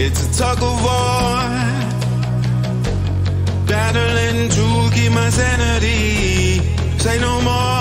It's a tug of war, battling to keep my sanity. Say no more.